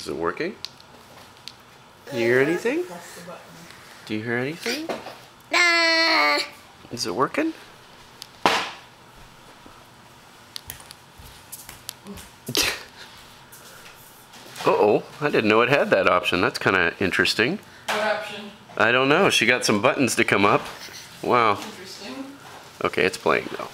Is it working? Do you hear uh, anything? Do you hear anything? Nah. Is it working? Uh-oh, I didn't know it had that option. That's kind of interesting. What option? I don't know. She got some buttons to come up. Wow. Interesting. Okay, it's playing though.